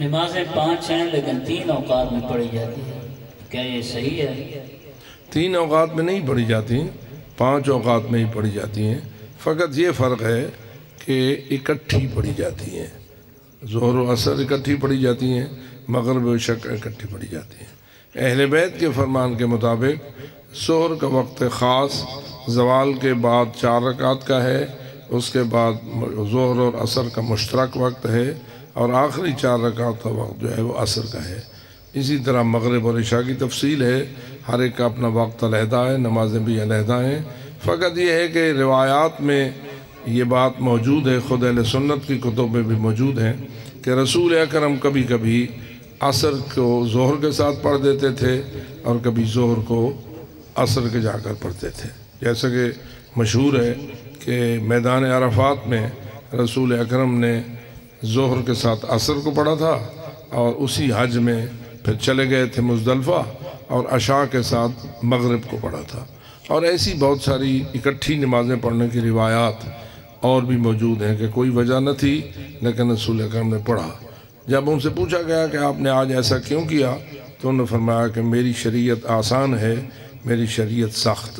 नमाजें पाँच हैं, लेकिन तीन औकात में पढ़ी जाती है। क्या ये सही है? तीन औकात में नहीं पढ़ी जाती पाँच औकात में ही पढ़ी जाती हैं। फ़कत ये फ़र्क है कि इकट्ठी पढ़ी जाती हैं। जोहर असर इकट्ठी पढ़ी जाती हैं, मगरब शक इकट्ठी पढ़ी जाती हैं। अहल बैत के फरमान के मुताबिक, जोहर का वक्त ख़ास, जवाल के बाद चार रकात का है, उसके बाद जोहर और असर का मुश्तरक वक्त है। और आखिरी चार रकात का वक्त जो है वो असर का है। इसी तरह मगरब और इशा की तफसील है, हर एक का अपना वक्त अलहदा है, नमाजें भी अलहदा हैं। फ़कत यह है कि रिवायात में ये बात मौजूद है, ख़ुद सुन्नत की कुतुब में भी मौजूद हैं कि रसूल अकरम कभी कभी असर को जहर के साथ पढ़ देते थे और कभी जहर को असर के जाकर पढ़ते थे। जैसा कि मशहूर है कि मैदान अरफात में रसूल अकरम ने जहर के साथ असर को पढ़ा था और उसी हज में फिर चले गए थे मुजदलफ़ा और अशा के साथ मगरब को पढ़ा था। और ऐसी बहुत सारी इकट्ठी नमाज़ें पढ़ने की रिवायात और भी मौजूद हैं कि कोई वजह न थी, लेकिन रसूल अकरम ने पढ़ा। जब उनसे पूछा गया कि आपने आज ऐसा क्यों किया तो उन्होंने फरमाया कि मेरी शरीयत आसान है, मेरी शरीयत सख्त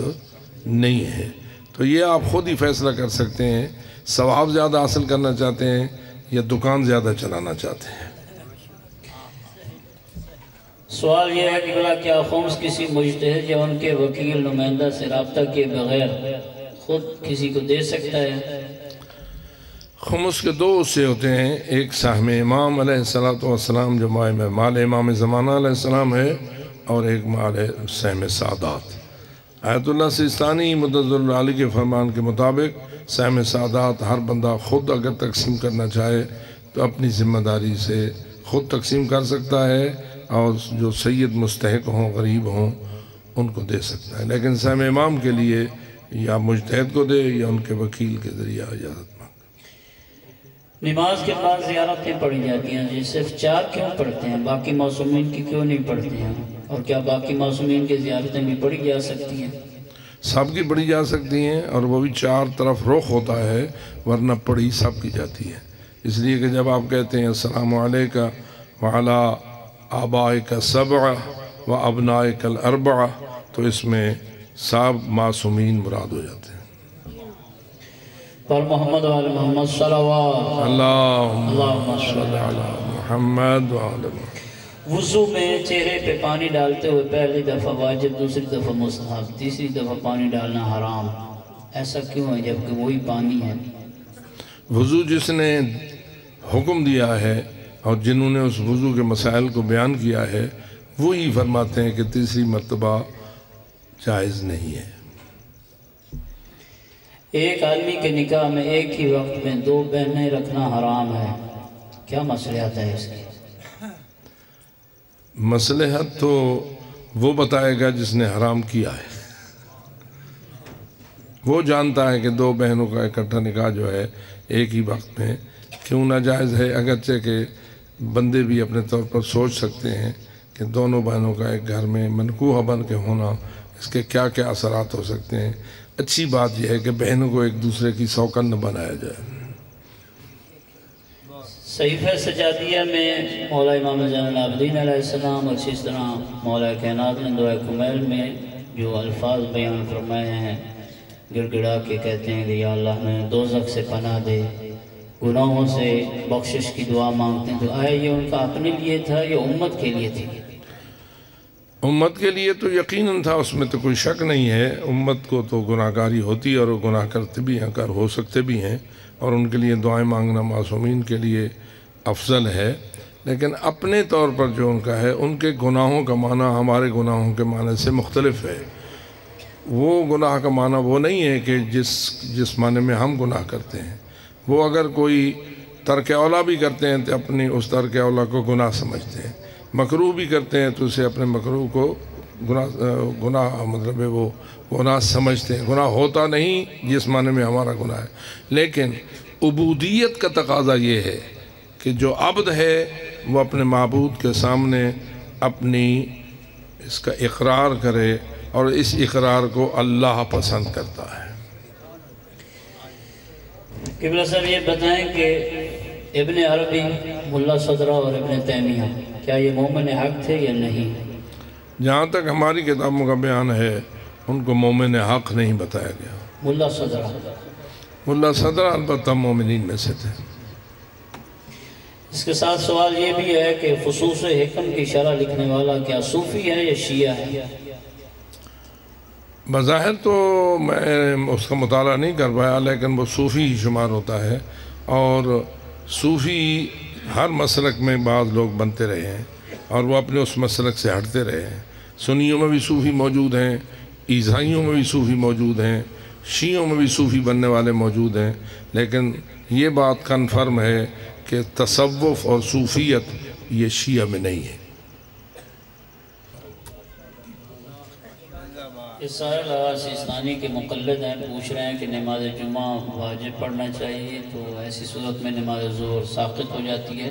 नहीं है। तो ये आप ख़ुद ही फैसला कर सकते हैं, सवाब ज़्यादा हासिल करना चाहते हैं या दुकान ज़्यादा चलाना चाहते हैं? सवाल यह है कि भला क्या खुम्स किसी मुजतहद या उनके वकील नुमाइंदा से रबता किए बगैर खुद किसी को दे सकता है? खुमस के दो उससे होते हैं। एक साहम इमाम सलाम जो माए में माल इमाम ज़माना सलाम है और एक माल सहम सादात आयतुल्ला सिस्तानी मदल के फरमान के मुताबिक सहम सादात हर बंदा ख़ुद अगर तकसीम करना चाहे तो अपनी ज़िम्मेदारी से ख़ुद तकसीम कर सकता है और जो सैद मुस्तक हों, गरीब हों, उनको दे सकता है। लेकिन सहम इमाम के लिए या मुजतहद को दे या उनके वकील के ज़रिए इजाज़त नमाज़ के बाद ज़्यारतें पढ़ी जाती हैं जी, सिर्फ़ चार क्यों पढ़ते हैं? बाकी मासूमिन की क्यों नहीं पढ़ते हैं? और क्या बाकी मासूमिन की ज़्यारतें भी पढ़ी जा सकती हैं? सब की पढ़ी जा सकती हैं और वो भी चार तरफ़ रुख होता है वरना पढ़ी सब की जाती है। इसलिए कि जब आप कहते हैं असलम का वाला आबाए का सब व अबनाए कल अरबा तो इसमें सब मासूमीन मुराद हो जाते हैं। पर मोहम्मद वाले मोहम्मद मोहम्मद। वज़ू में चेहरे पे पानी डालते हुए पहली दफ़ा वाजिब दूसरी दफ़ा मुस्तहब तीसरी दफ़ा पानी डालना हराम। ऐसा क्यों है जबकि वही पानी है? वज़ू जिसने हुक्म दिया है और जिन्होंने उस वज़ू के मसाइल को बयान किया है वही फरमाते हैं कि तीसरी मरतबा जायज़ नहीं है। एक आदमी के निकाह में एक ही वक्त में दो बहनें रखना हराम है। क्या मसलियात है इसके? मसलहत तो वो बताएगा जिसने हराम किया है। वो जानता है कि दो बहनों का इकट्ठा निकाह जो है, एक ही वक्त में क्यों नाजायज़ है? अगरचे के बंदे भी अपने तौर पर सोच सकते हैं कि दोनों बहनों का एक घर में मनकूहा बन के होना, इसके क्या क्या असरात हो सकते हैं। अच्छी बात यह है कि बहनों को एक दूसरे की सौकन न बनाया जाए। सहीफ़ सजादिया में। मौला इमाम जैनदीन और इस तरह मौला कैनात ने दुआ कुमैल में जो अल्फाज बयान फरमाए हैं। गिड़गिड़ा के कहते हैं कि या अल्लाह में दो से पना दे, गुनाहों से बख्शिश की दुआ मांगते हैं। तो आए, ये उनका अपने लिए था, या उम्मत के लिए थी? उम्मत के लिए तो यकीनन था, उसमें तो कोई शक नहीं है। उम्मत को तो गुनाहगारी होती है और गुनाह करते भी हैं, कर हो सकते भी हैं। और उनके लिए दुआएँ मांगना मासूमीन के लिए अफजल है, लेकिन अपने तौर पर जो उनका है, उनके गुनाहों का माना हमारे गुनाहों के माने से मुख्तलफ है। वो गुनाह का माना वो नहीं है कि जिस जिस माने में हम गुनाह करते हैं। वो अगर कोई तर्क अला भी करते हैं तो अपनी उस तर्क अला को गुनाह समझते हैं। मकरू भी करते हैं तो उसे अपने मकरू को गुना गुनाह मतलब वो गुनाह समझते हैं। गुनाह होता नहीं, जिस माने में हमारा गुनाह है। लेकिन उबूदियत का तकाजा ये है कि जो अब्द है वो अपने मबूद के सामने अपनी इसका इकरार करे और इस इकरार को अल्लाह पसंद करता है। कि साहब ये बताएँ कि इबन अरबी मुल्ला सदरा और इबन तैमिया क्या ये मोमिन हक थे या नहीं? जहाँ तक हमारी किताबों का बयान है उनको मोमिन हक नहीं बताया गया। मुल्ला सदरा। मुल्ला सदरा अलबत् मोमिन में से थे। इसके साथ सवाल ये भी है कि खसूस हिकम की शरह लिखने वाला क्या सूफ़ी है या शिया है? बज़ाहिर तो मैं उसका मताल नहीं कर पाया, लेकिन वो सूफ़ी ही शुमार होता है। और सूफ़ी हर मसलक में बाद लोग बनते रहे हैं और वो अपने उस मसलक से हटते रहे हैं। सुनियों में भी सूफ़ी मौजूद हैं, ईसाइयों में भी सूफ़ी मौजूद हैं, शीयों में भी सूफ़ी बनने वाले मौजूद हैं। लेकिन ये बात कन्फर्म है कि तसव्वुफ़ और सूफ़ियत ये शिया में नहीं है। इस सिस्तानी के मुकलद हैं पूछ रहे हैं कि नमाज़ जुमा वाजिब पढ़ना चाहिए तो ऐसी सूरत में नमाज़ ज़ोर साकित हो जाती है।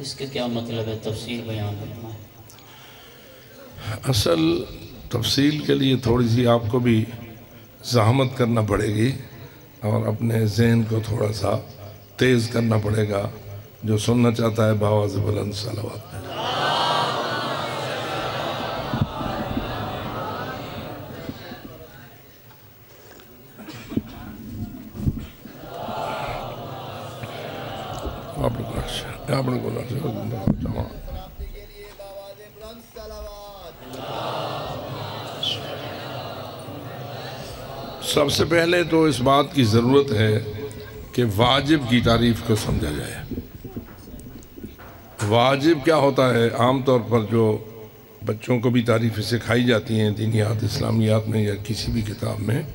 इसके क्या मतलब है? तफसील बयान करना असल तफसील के लिए थोड़ी सी आपको भी जहमत करना पड़ेगी और अपने जहन को थोड़ा सा तेज़ करना पड़ेगा। जो सुनना चाहता है, बावाज बुलंद सलावत। आपने बोला सबसे पहले तो इस बात की ज़रूरत है कि वाजिब की तारीफ़ को समझा जाए। वाजिब क्या होता है? आम तौर पर जो बच्चों को भी तारीफ़ें सिखाई जाती हैं, दीनियात इस्लामियात में या किसी भी किताब में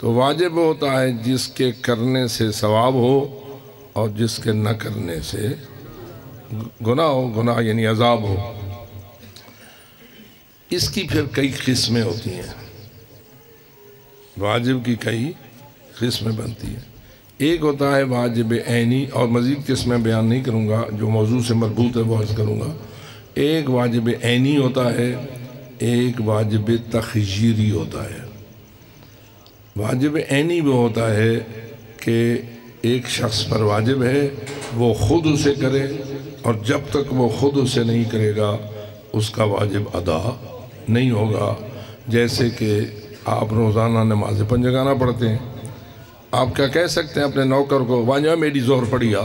तो वाजिब होता है जिसके करने से सवाब हो और जिसके न करने से गुनाह हो, गुनाह यानी अजाब हो। इसकी फिर कई किस्में होती हैं। वाजिब की कई किस्में बनती हैं। एक होता है वाजिब ऐनी, और मज़ीद किस्में बयान नहीं करूँगा, जो मौजू से मरबूत है, वो अर्ज़ करूँगा। एक वाजिब ऐनी होता है, एक वाजिब तखजीरी होता है। वाजिब ऐनी वो होता है कि एक शख्स पर वाजिब है, वो ख़ुद उसे करे, और जब तक वो ख़ुद उसे नहीं करेगा, उसका वाजिब अदा नहीं होगा। जैसे कि आप रोज़ाना नमाज़ पंजगाना पढ़ते हैं आप क्या कह सकते हैं अपने नौकर को वाजा मेरी ज़ोर पड़ी आ।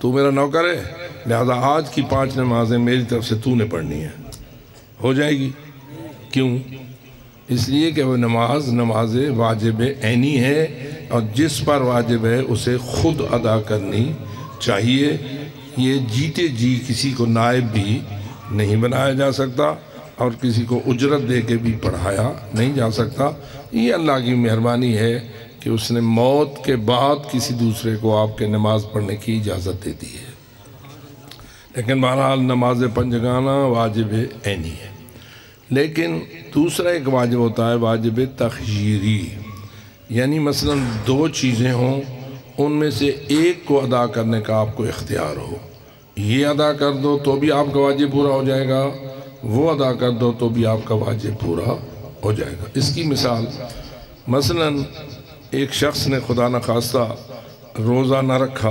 तू मेरा नौकर है? लिहाजा आज की पाँच नमाजें मेरी तरफ़ से तूने पढ़नी है। हो जाएगी। क्यों? इसलिए कि वह नमाज़ नमाज़ वाजिब ऐनी है और जिस पर वाजिब है, उसे खुद अदा करनी चाहिए। ये जीते जी किसी को नायब भी नहीं बनाया जा सकता और किसी को उजरत दे के भी पढ़ाया नहीं जा सकता। ये अल्लाह की मेहरबानी है कि उसने मौत के बाद किसी दूसरे को आपके नमाज़ पढ़ने की इजाज़त दे दी है। लेकिन बहरहाल नमाज़ पंजगाना वाजिब ऐनी है। लेकिन दूसरा एक वाजिब होता है वाजिब तखीरी यानी मसलन दो चीज़ें हों, उनमें से एक को अदा करने का आपको इख्तियार हो। ये अदा कर दो तो भी आपका वाजिब पूरा हो जाएगा, वो अदा कर दो तो भी आपका वाजिब पूरा हो जाएगा। इसकी मिसाल, मसलन एक शख्स ने खुदा न खास्ता रोज़ा न रखा,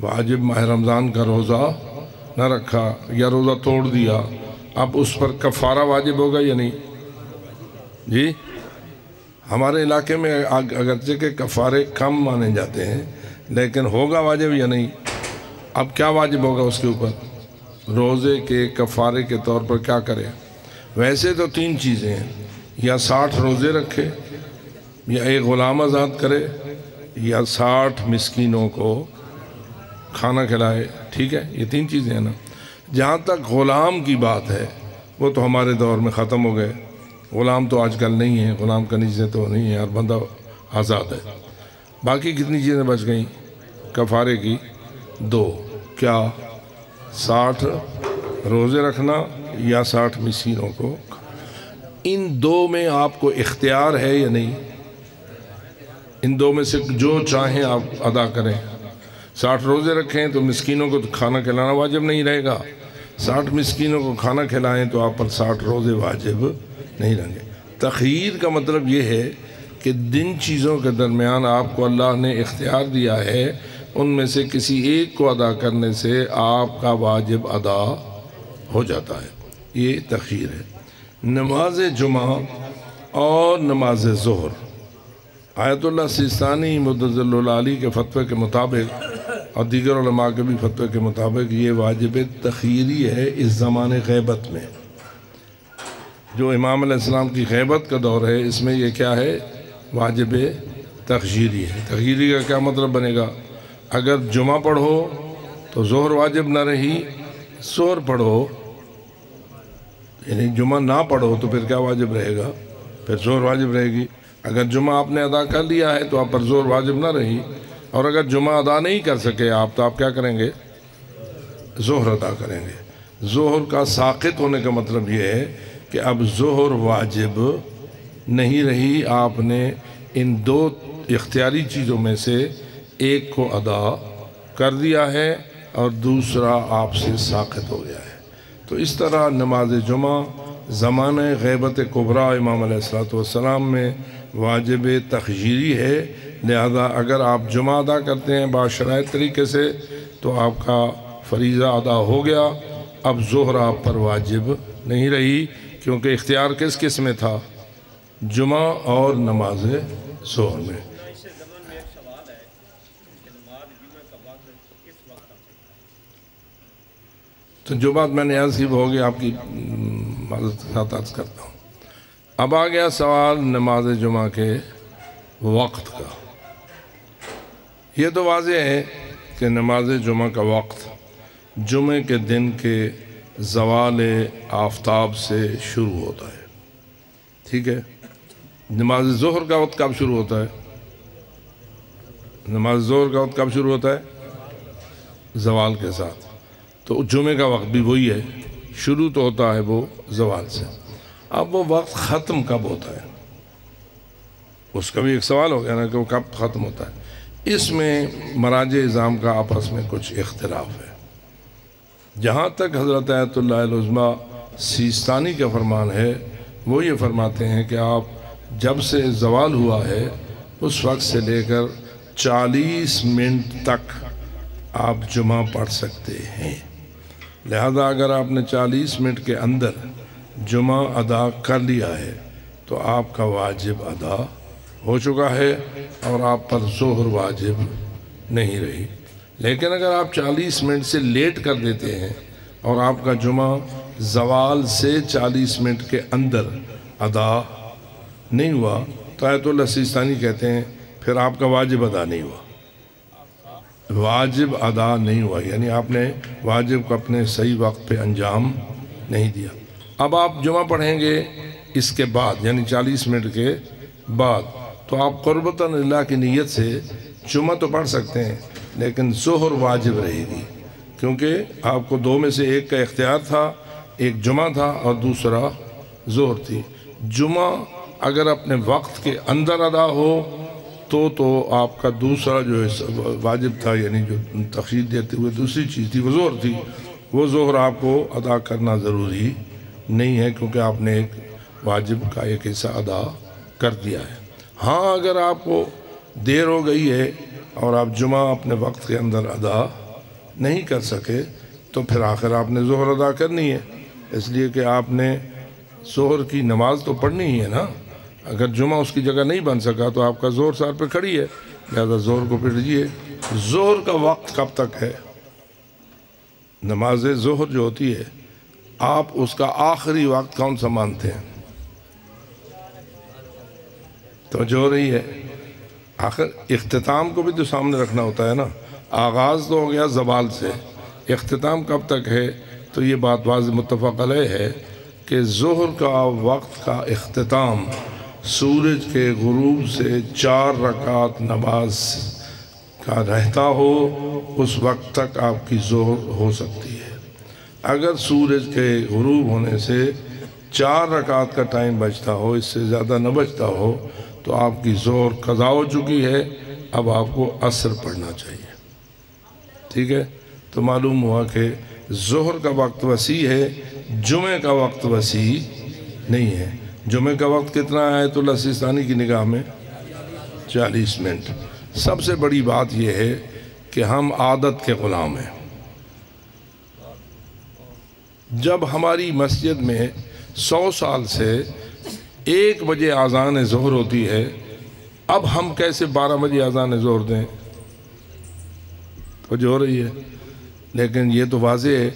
वाजिब माह रमज़ान का रोज़ा न रखा या रोज़ा तोड़ दिया, अब उस पर कफ़ारा वाजिब होगा या नहीं? जी? हमारे इलाके में अगरचे के कफ़ारे कम माने जाते हैं, लेकिन होगा वाजिब या नहीं? अब क्या वाजिब होगा उसके ऊपर? रोज़े के कफ़ारे के तौर पर क्या करें? वैसे तो तीन चीज़ें हैं। या साठ रोज़े रखे, या एक ग़ुलाम आज़ाद करे, या साठ मिसकीनों को खाना खिलाए, ठीक है? ये तीन चीज़ें हैं ना। जहाँ तक ग़ुलाम की बात है, वो तो हमारे दौर में ख़त्म हो गए। ग़ुलाम तो आजकल नहीं है, ग़ुलाम का नीचे तो नहीं है, हर बंदा आज़ाद है। बाकी कितनी चीज़ें बच गई? कफ़ारे की दो। क्या साठ रोज़े रखना या साठ मशीनों को। इन दो में आपको इख्तियार है या नहीं? इन दो में से जो चाहें आप अदा करें। साठ रोज़े रखें तो मस्किनों को तो खाना खिलाना वाजिब नहीं रहेगा। साठ मस्किनों को खाना खिलाएँ तो आप पर साठ रोज़े वाजिब नहीं रहेंगे। तखीर का मतलब ये है कि जिन चीज़ों के दरमियान आपको अल्लाह ने इख्तियार दिया है, उनमें से किसी एक को अदा करने से आपका वाजिब अदा हो जाता है। ये तखीर है। नमाज़ जुमा और नमाज़ ज़हर। आयतुल्ला सिस्तानी मुद्दली के फतवे के मुताबिक और दीगर के भी फतवे के मुताबिक ये वाजिब तखीरी है इस ज़मान गैबत में। जो इमाम इस्लाम की गैबत का दौर है, इसमें यह क्या है? वाजिब तखीरी है। तखीरी का क्या मतलब बनेगा? अगर जुमा पढ़ो तो जोहर वाजिब ना रही शोर पढ़ो यानी जुमा ना पढ़ो तो फिर क्या वाजिब रहेगा? फिर ज़ोर वाजिब रहेगी। अगर जुमा आपने अदा कर लिया है तो आप पर ज़ोर वाजिब ना रही। और अगर जुमा अदा नहीं कर सके आप तो आप क्या करेंगे? जोहर अदा करेंगे। जोहर का साकित होने का मतलब ये है कि अब जोहर वाजिब नहीं रही। आपने इन दो इख्तियारी चीज़ों में से एक को अदा कर दिया है और दूसरा आपसे साखत हो गया है। तो इस तरह नमाज़ जुमा, ज़मान गैबत कुबरा इमाम सलाम में वाजिब तखजीरी है। लिहाजा अगर आप जुमा अदा करते हैं बाशरा तरीके से तो आपका फरीज़ा अदा हो गया। अब जोहर आप पर वाजिब नहीं रही, क्योंकि इख्तियार किस किसमें था? जुमा और नमाज़ जोहर में। तो जो बात मैंने अर्ज़ की होगी आपकी मदद के साथ अर्ज़ करता हूँ। अब आ गया सवाल नमाज़ जुमा के वक्त का। ये तो वाज है कि नमाज़ जुमा का वक्त जुमे के दिन के जवाल आफ्ताब से शुरू होता है। ठीक है? नमाज़ ज़ोहर का वक्त कब शुरू होता है? नमाज़ जहर का वक्त कब शुरू होता है? जवाल के साथ। तो जुमे का वक्त भी वही है। शुरू तो होता है वो जवाल से। अब वो वक्त ख़त्म कब होता है? उसका भी एक सवाल हो गया ना कि वो कब ख़त्म होता है। इसमें मराज इज़ाम का आपस में कुछ इख्तलाफ है। जहाँ तक हज़रत आयतुल्लाज़मा सीस्तानी का फरमान है, वो ये फरमाते हैं कि आप जब से जवाल हुआ है, उस वक्त से लेकर चालीस मिनट तक आप जुमा पढ़ सकते हैं। लिहाजा अगर आपने 40 मिनट के अंदर जुमा अदा कर लिया है तो आपका वाजिब अदा हो चुका है और आप पर जोहर वाजिब नहीं रही। लेकिन अगर आप 40 मिनट से लेट कर देते हैं और आपका जुमा जवाल से 40 मिनट के अंदर अदा नहीं हुआ तो आयतुल्ला सिस्तानी कहते हैं, फिर आपका वाजिब अदा नहीं हुआ। वाजिब अदा नहीं हुआ, यानी आपने वाजिब को अपने सही वक्त पे अंजाम नहीं दिया। अब आप जुमा पढ़ेंगे इसके बाद, यानी 40 मिनट के बाद तो आप क़ुरबता की नीयत से जुमा तो पढ़ सकते हैं, लेकिन जोहर वाजिब रहेगी, क्योंकि आपको दो में से एक का इख्तियार था, एक जुमा था और दूसरा जोहर थी। जुमा अगर अपने वक्त के अंदर अदा हो तो तो आपका दूसरा जो है वाजिब था, यानी जो तखीर देते हुए दूसरी चीज़ थी, वो ज़ोर थी। वो ज़ोहर आपको अदा करना ज़रूरी नहीं है, क्योंकि आपने एक वाजिब का एक हिस्सा अदा कर दिया है। हाँ अगर आपको देर हो गई है और आप जुमा अपने वक्त के अंदर अदा नहीं कर सके तो फिर आखिर आपने जोहर अदा करनी है। इसलिए कि आपने जोहर की नमाज़ तो पढ़नी ही है ना? अगर जुमा उसकी जगह नहीं बन सका तो आपका ज़ोर सार पे खड़ी है। लिहाजा ज़ोर को पीजिए ज़ोर का वक्त कब तक है? नमाज़ जोहर जो होती है, आप उसका आखिरी वक्त कौन सा मानते हैं? तो जो रही है? आखिर अख्ताम को भी तो सामने रखना होता है ना। आगाज़ तो हो गया जबाल से। अख्ताम कब तक है? तो ये बात वाज मुतफ़ है कि जोहर का वक्त का अख्ताम सूरज के गुरूब से चार रकात नमाज़ का रहता हो, उस वक्त तक आपकी ज़ोर हो सकती है। अगर सूरज के गुरूब होने से चार रकात का टाइम बचता हो, इससे ज़्यादा न बचता हो तो आपकी ज़ोर कज़ा हो चुकी है। अब आपको असर पड़ना चाहिए। ठीक है? तो मालूम हुआ कि जोहर का वक्त वसी है, जुमे का वक्त वसी नहीं है। जुमे का वक्त कितना है तो लसीस्तानी की निगाह में? चालीस मिनट। सबसे बड़ी बात यह है कि हम आदत के ग़ुलाम हैं। जब हमारी मस्जिद में सौ साल से एक बजे आज़ान ज़ोहर होती है, अब हम कैसे बारह बजे आज़ान ज़ोहर दें? तो जो हो रही है। लेकिन ये तो वाज है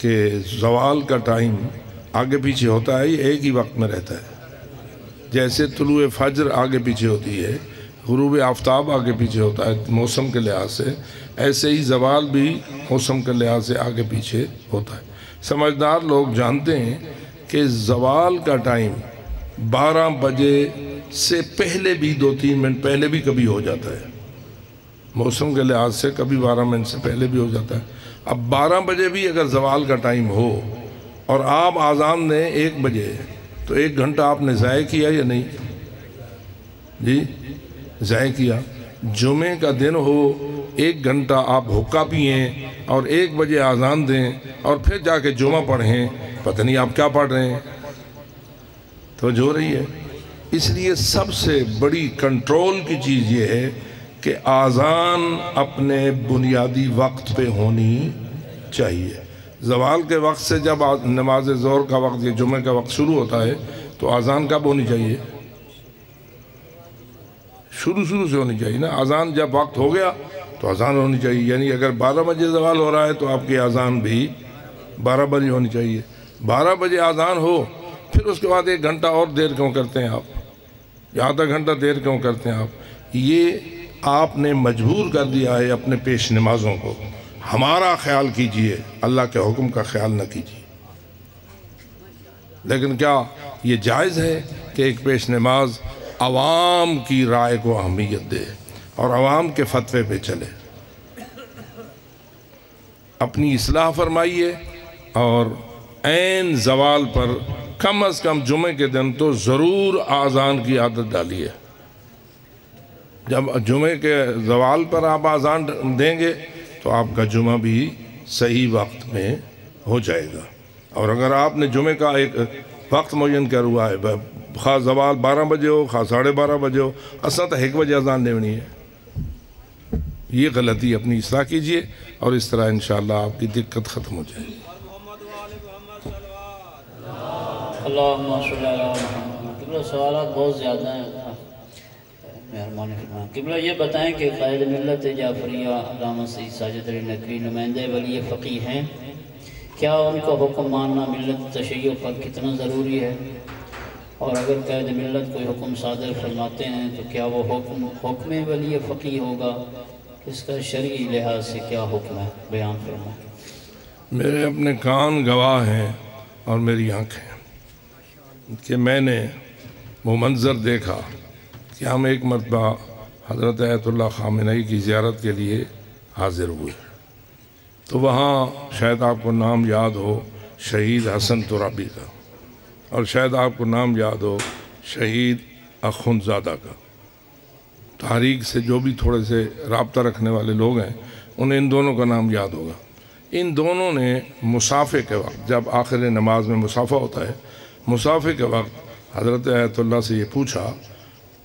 कि जवाल का टाइम आगे पीछे होता है, ये एक ही वक्त में रहता है। जैसे तुलु फजर आगे पीछे होती है, गुरूब आफ्ताब आगे पीछे होता है मौसम के लिहाज से, ऐसे ही जवाल भी मौसम के लिहाज से आगे पीछे होता है। समझदार लोग जानते हैं कि जवाल का टाइम 12 बजे से पहले भी, दो तीन मिनट पहले भी कभी हो जाता है। मौसम के लिहाज से कभी 12 मिनट से पहले भी हो जाता है। अब 12 बजे भी अगर जवाल का टाइम हो और आप आज़ान दें एक बजे। तो एक घंटा आपने ज़ाय किया या नहीं? जी, ज़ाय किया। जुमे का दिन हो, एक घंटा आप हुक्का पिए और एक बजे आज़ान दें और फिर जाके जुमा पढ़ें। पता नहीं आप क्या पढ़ रहे हैं। तो जो रही है। इसलिए सबसे बड़ी कंट्रोल की चीज़ ये है कि आज़ान अपने बुनियादी वक्त पे होनी चाहिए। जवाल के वक्त से जब नमाज़ ज़ोर का वक्त, या जुमे का वक्त शुरू होता है तो अजान कब होनी चाहिए? शुरू शुरू से होनी चाहिए ना। अजान जब वक्त हो गया तो अजान होनी चाहिए। यानी अगर बारह बजे जवाल हो रहा है तो आपकी अजान भी बारह बजे होनी चाहिए। बारह बजे अजान हो, फिर उसके बाद एक घंटा और देर क्यों करते हैं आप? आधा घंटा देर क्यों करते हैं आप? ये आपने मजबूर कर दिया है अपने पेश नमाजों को। हमारा ख्याल कीजिए, अल्लाह के हुक्म का ख्याल न कीजिए। लेकिन क्या ये जायज़ है कि एक पेश नमाज़ आवाम की राय को अहमियत दे और आवाम के फतवे पे चले? अपनी असलाह फरमाइए और एन जवाल पर कम अज़ कम जुमे के दिन तो ज़रूर आज़ान की आदत डालिए। जब जुमे के जवाल पर आप आज़ान देंगे तो आपका जुमा भी सही वक्त में हो जाएगा। और अगर आपने जुमे का एक वक्त मुन कर हुआ है खा जवाल बारह बजे हो खा साढ़े बारह बजे हो, असा तो एक बजे अजान देनी है। ये गलती अपनी इसलाह कीजिए और इस तरह इन आपकी दिक्कत ख़त्म हो जाएगी। सवाल बहुत ज़्यादा हैं। मेहरबानी किबला ये बताएँ कि क़ायद मिलत जाफरिया साजिद नकवी नुमाइंदे वली फ़की हैं। क्या उनका हुक्म मानना मिलत तशैय पर कितना ज़रूरी है? और अगर कैद मिलत कोई हुक्म सादर फरमाते हैं तो क्या वो हुक्म हुक्म वली फ़की होगा? इसका शरी लिहाज से क्या हुक्म है? बयान फरमा मेरे अपने कान गवाह हैं और मेरी आँखें कि मैंने वो मंज़र देखा कि हम एक मरतबा हज़रत आयतुल्ला ख़ामिनई की ज़्यारत के लिए हाज़िर हुए। तो वहाँ शायद आपको नाम याद हो शहीद हसन तुराबी का और शायद आपको नाम याद हो शहीद अखुनज़ादा का। तारीख से जो भी थोड़े से रबता रखने वाले लोग हैं, उन्हें इन दोनों का नाम याद होगा। इन दोनों ने मुसाफ़े के वक्त, जब आखिर नमाज़ में मुसाफ़ा होता है मुसाफ़े के वक्त हज़रत आयतुल्ला से ये पूछा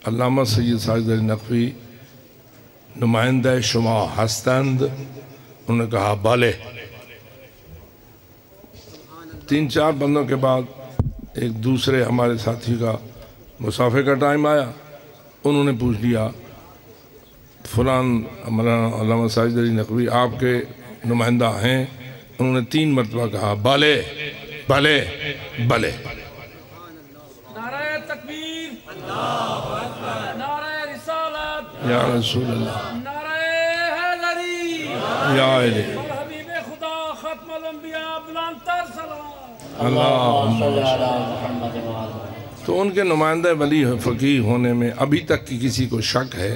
अल्लामा सैद साजिद अली नकवी नुमाइंदा शुमा हस्तंद, उन्होंने कहा, बाले। तीन चार बंदों के बाद एक दूसरे हमारे साथी का मुसाफे का टाइम आया। उन्होंने पूछ लिया, फलान मौलाना साजिद अली नकवी आपके नुमाइंदा हैं? उन्होंने तीन मरतबा कहा, बाले भले भले तो उनके नुमाइंदे वली फ़कीर होने में अभी तक की किसी को शक है?